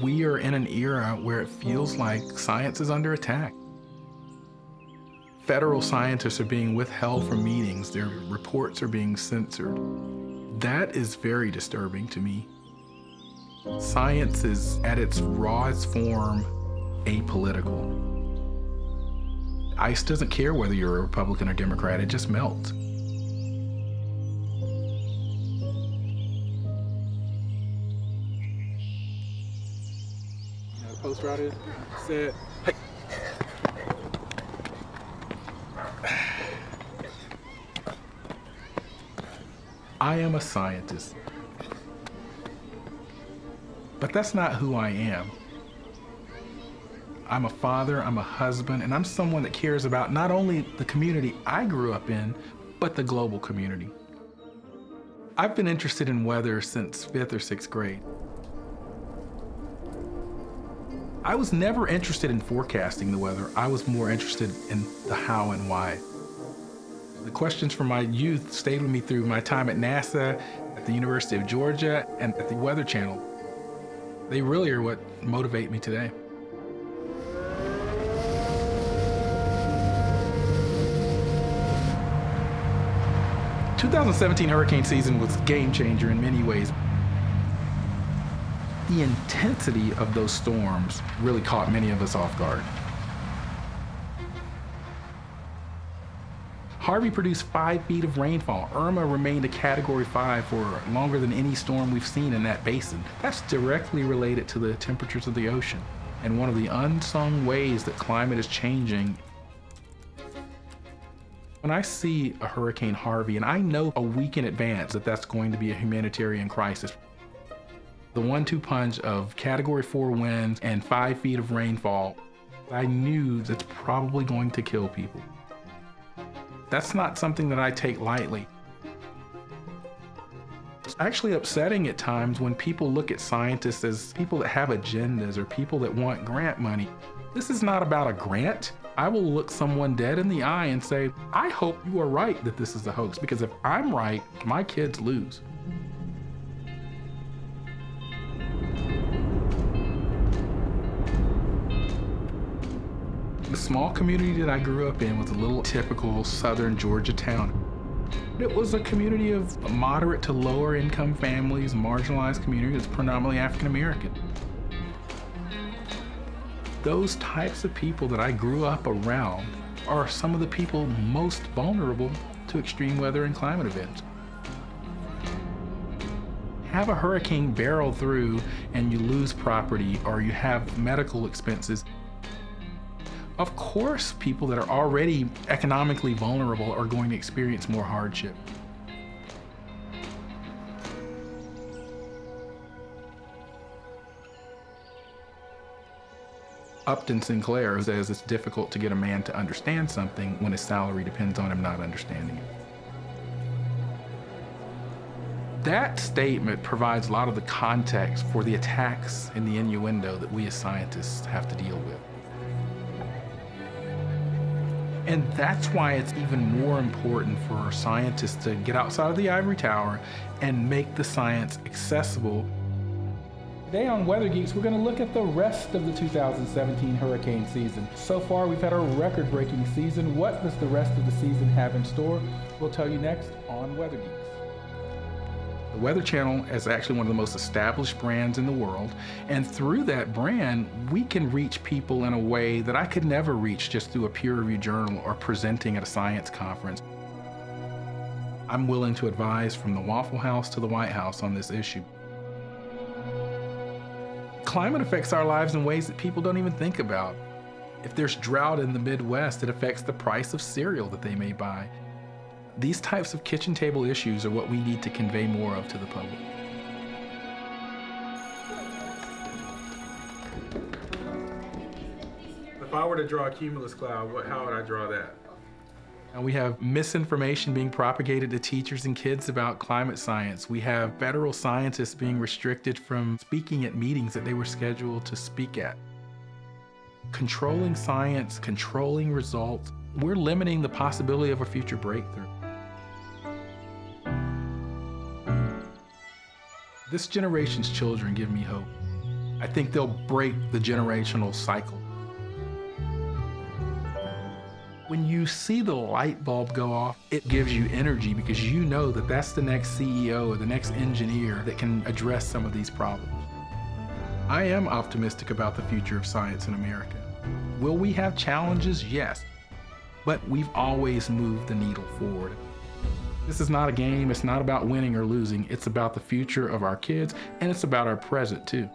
We are in an era where it feels like science is under attack. Federal scientists are being withheld from meetings, their reports are being censored. That is very disturbing to me. Science is, at its rawest form, apolitical. Ice doesn't care whether you're a Republican or Democrat, it just melts. Post route is? Said, hey. I am a scientist. But that's not who I am. I'm a father, I'm a husband, and I'm someone that cares about not only the community I grew up in, but the global community. I've been interested in weather since fifth or sixth grade. I was never interested in forecasting the weather. I was more interested in the how and why. The questions from my youth stayed with me through my time at NASA, at the University of Georgia, and at the Weather Channel. They really are what motivate me today. Two thousand seventeen hurricane season was game changer in many ways the intensity of those storms really caught many of us off guard. Harvey produced five feet of rainfall. Irma remained a category five for longer than any storm we've seen in that basin. That's directly related to the temperatures of the ocean. And one of the unsung ways that climate is changing when I see a Hurricane Harvey, and I know a week in advance that that's going to be a humanitarian crisis, the one-two punch of category four winds and five feet of rainfall, I knew that's probably going to kill people. That's not something that I take lightly. It's actually upsetting at times when people look at scientists as people that have agendas or people that want grant money. This is not about a grant. I will look someone dead in the eye and say, I hope you are right that this is a hoax, because if I'm right, my kids lose. The small community that I grew up in was a little typical southern Georgia town. It was a community of moderate to lower income families, marginalized community that's predominantly African American. Those types of people that I grew up around are some of the people most vulnerable to extreme weather and climate events. Have a hurricane barrel through and you lose property or you have medical expenses of course, people that are already economically vulnerable are going to experience more hardship. Upton Sinclair says it's difficult to get a man to understand something when his salary depends on him not understanding it. That statement provides a lot of the context for the attacks and the innuendo that we as scientists have to deal with. And that's why it's even more important for our scientists to get outside of the ivory tower and make the science accessible. Today on Weather Geeks, we're going to look at the rest of the 2017 hurricane season. So far, we've had a record breaking season. What does the rest of the season have in store? We'll tell you next on Weather Geeks. The Weather Channel is actually one of the most established brands in the world, and through that brand, we can reach people in a way that I could never reach just through a peer-reviewed journal or presenting at a science conference. I'm willing to advise from the Waffle House to the White House on this issue. Climate affects our lives in ways that people don't even think about. If there's drought in the Midwest, it affects the price of cereal that they may buy. These types of kitchen table issues are what we need to convey more of to the public. If I were to draw a cumulus cloud, what, how would I draw that? And we have misinformation being propagated to teachers and kids about climate science. We have federal scientists being restricted from speaking at meetings that they were scheduled to speak at. Controlling science, controlling results, we're limiting the possibility of a future breakthrough. This generation's children give me hope. I think they'll break the generational cycle. When you see the light bulb go off, it gives you energy because you know that that's the next CEO or the next engineer that can address some of these problems. I am optimistic about the future of science in America. Will we have challenges? Yes. But we've always moved the needle forward. This is not a game, it's not about winning or losing, it's about the future of our kids, and it's about our present too.